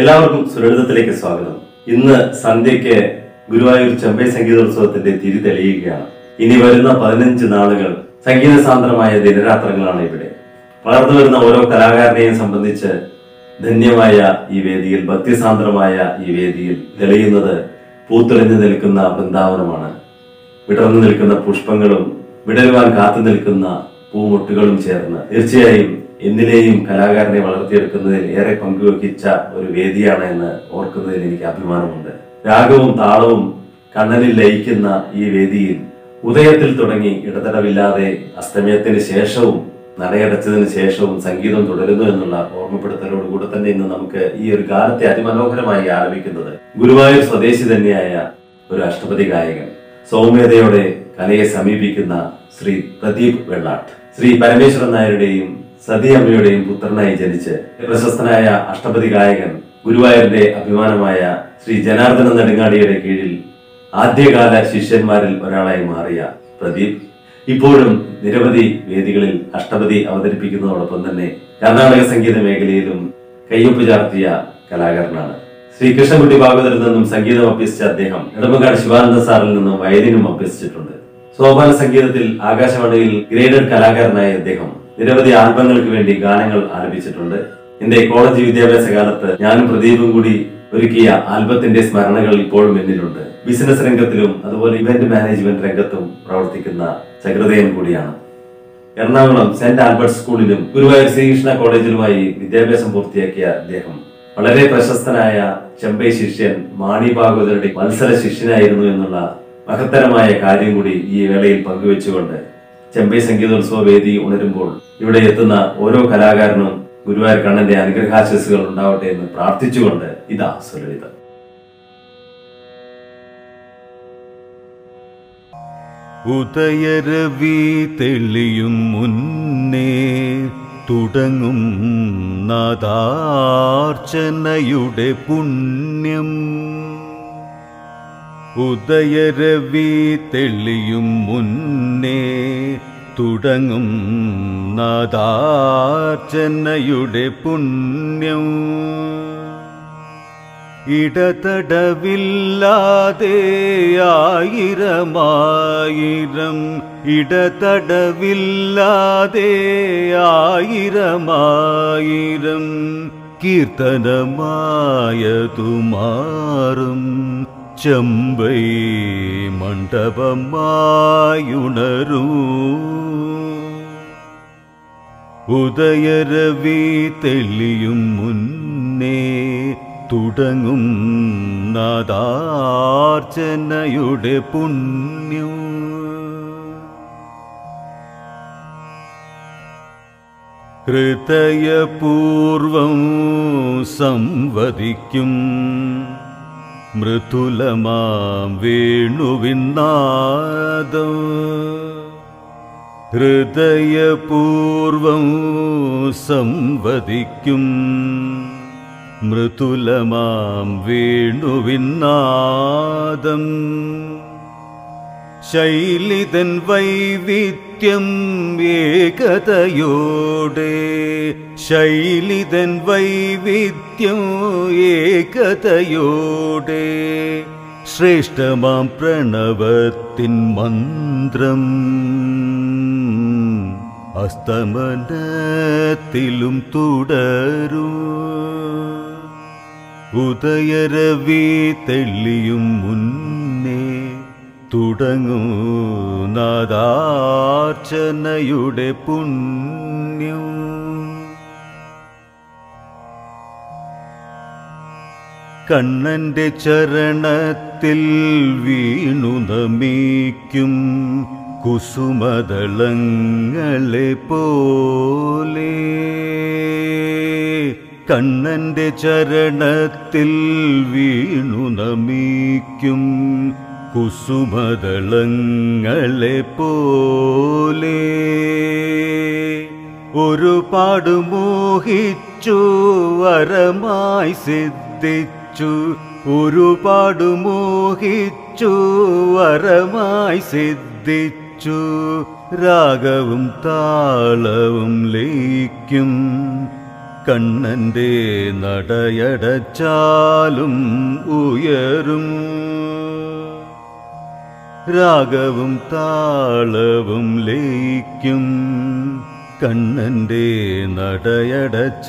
എല്ലാവർക്കും സുരളിതത്തിലേക്ക് സ്വാഗതം. ഇന്ന് സന്ധ്യയ്ക്ക് ഗുരുവായൂർ ചെമ്പൈ സംഗീതോത്സവത്തിന്റെ തിരി തെളിയുകയാണ്. ഇനി വരുന്ന പതിനഞ്ച് നാളുകൾ സംഗീത സാന്ദ്രമായ ദിനരാത്രങ്ങളാണ് ഇവിടെ. വളർന്നു വരുന്ന ഓരോ കലാകാരനെയും സംബന്ധിച്ച് ധന്യമായ ഈ വേദിയിൽ ഭക്തിസാന്ദ്രമായ ഈ വേദിയിൽ തെളിയുന്നത് പൂത്തെളിഞ്ഞു നിൽക്കുന്ന വൃന്ദാവനമാണ്. വിടർന്നു നിൽക്കുന്ന പുഷ്പങ്ങളും വിടരുവാൻ കാത്തു നിൽക്കുന്ന പൂമൊട്ടുകളും ചേർന്ന് തീർച്ചയായും എന്നിലെയും കലാകാരനെ വളർത്തിയെടുക്കുന്നതിൽ ഏറെ പങ്കുവയ്ക്കിച്ച ഒരു വേദിയാണ് എന്ന് ഓർക്കുന്നതിൽ എനിക്ക് അഭിമാനമുണ്ട്. രാഗവും താളവും കണ്ണനിൽ ലയിക്കുന്ന ഈ വേദിയിൽ ഉദയത്തിൽ തുടങ്ങി ഇടതടവില്ലാതെ അസ്തമയത്തിന് ശേഷവും നടയടച്ചതിന് ശേഷവും സംഗീതം തുടരുന്നു എന്നുള്ള ഓർമ്മപ്പെടുത്തലോടുകൂടെ തന്നെ ഇന്ന് നമുക്ക് ഈ ഒരു ഗാനത്തെ അതിമനോഹരമായി ആരംഭിക്കുന്നത് ഗുരുവായൂർ സ്വദേശി തന്നെയായ ഒരു അഷ്ടപതി ഗായകൻ. സൗമ്യതയോടെ കലയെ സമീപിക്കുന്ന ശ്രീ പ്രദീപ് വെള്ളാട്ട്. ശ്രീ പരമേശ്വരൻ നായരുടെയും സതി അമ്മയുടെയും പുത്രനായി ജനിച്ച് പ്രശസ്തനായ അഷ്ടപതി ഗായകൻ ഗുരുവായൂരിന്റെ അഭിമാനമായ ശ്രീ ജനാർദ്ദന നെടുങ്ങാടിയുടെ കീഴിൽ ആദ്യകാല ശിഷ്യന്മാരിൽ ഒരാളായി മാറിയ പ്രദീപ്. ഇപ്പോഴും നിരവധി വേദികളിൽ അഷ്ടപതി അവതരിപ്പിക്കുന്നതോടൊപ്പം തന്നെ കർണാടക സംഗീത മേഖലയിലും കയ്യൊപ്പ് ചാർത്തിയ കലാകാരനാണ്. ശ്രീ കൃഷ്ണൻകുട്ടി ഭാഗവതരിൽ നിന്നും സംഗീതം അഭ്യസിച്ച അദ്ദേഹം ഇടമക്കാട് ശിവാനന്ദ സാറിൽ നിന്നും വയലിനും അഭ്യസിച്ചിട്ടുണ്ട്. സോപാന സംഗീതത്തിൽ ആകാശവാണിയിൽ ഗ്രേഡഡ് കലാകാരനായ അദ്ദേഹം നിരവധി ആൽബങ്ങൾക്ക് വേണ്ടി ഗാനങ്ങൾ ആലപിച്ചിട്ടുണ്ട് എന്റെ കോളേജ് വിദ്യാഭ്യാസ കാലത്ത് ഞാനും പ്രദീപും കൂടി ഒരുക്കിയ ആൽബത്തിന്റെ സ്മരണകൾ ഇപ്പോഴും എന്നിലുണ്ട്. ബിസിനസ് രംഗത്തിലും അതുപോലെ ഇവന്റ് മാനേജ്മെന്റ് രംഗത്തും പ്രവർത്തിക്കുന്ന ചക്രതയും കൂടിയാണ്. എറണാകുളം സെന്റ് ആൽബർട്ട് സ്കൂളിലും ഗുരുവായൂർ ശ്രീകൃഷ്ണ കോളേജിലുമായി വിദ്യാഭ്യാസം പൂർത്തിയാക്കിയ അദ്ദേഹം വളരെ പ്രശസ്തനായ ചെമ്പൈ ശിഷ്യൻ മാണി ഭാഗവതരുടെ മത്സര ശിഷ്യനായിരുന്നു എന്നുള്ള മഹത്തരമായ കാര്യം കൂടി ഈ വേളയിൽ പങ്കുവെച്ചുകൊണ്ട് ചെമ്പൈ സംഗീതോത്സവ വേദി ഉണരുമ്പോൾ ഇവിടെ എത്തുന്ന ഓരോ കലാകാരനും ഗുരുവായൂർ കണ്ണന്റെ അനുഗ്രഹാശസ്സുകൾ ഉണ്ടാവട്ടെ എന്ന് പ്രാർത്ഥിച്ചുകൊണ്ട് ഇതാ സുലളിതം ഉദയരവി തെളിയും മുന്നേ തുടങ്ങും നദാർച്ചനയുടെ പുണ്യം. ഉദയരവി തെളിയും മുന്നേ തുടങ്ങും നാദാർച്ചനയുടെ പുണ്യം. ഇടതടവില്ലാതെ ആയിരമായിരം ഇടതടവില്ലാതെ ആയിരമായിരം കീർത്തനമായതു മാറും ചെമ്പൈ മണ്ഡപമായുണരൂ ഉദയരവി തെളിയും മുന്നേ തുടങ്ങും നാദാർച്ചനയുടെ പുണ്യം. ഹൃദയപൂർവം സംവദിക്കും മൃദുലമാം വേണുവിന്നാദം ഹൃദയപൂർവം സംവദിക്കും മൃദുലമാം വേണുവിന്നാദം ശൈലിതൻ വൈവിധ്യം ഏകതയോടെ ശൈലിതൻ വൈവിധ്യം ഏകതയോടെ ശ്രേഷ്ഠമാം പ്രണവത്തിൻ മന്ത്രം അസ്തമനത്തിലും തുടരൂ. ഉദയരവി തെളിയും മുന്നേ തുടങ്ങൂ നാദാർച്ചനയുടെ പുണ്യം. കണ്ണന്റെ ചരണത്തിൽ വീണു നമിക്കും കുസുമദളങ്ങളെ പോലെ. കണ്ണന്റെ ചരണത്തിൽ വീണു നമിക്കും കുസുമദളങ്ങളെ പോലെ. ഒരുപാട് മോഹിച്ചു വരമായി സിദ്ധിച്ചു ഒരുപാട് മോഹിച്ചു വരമായി സിദ്ധിച്ചു. രാഗവും താളവും ലയിക്കും കണ്ണന്റെ നടയടച്ചാലും ഉയരും. രാഗവും താളവും ലയിക്കും കണ്ണന്റെ നടയടച്ച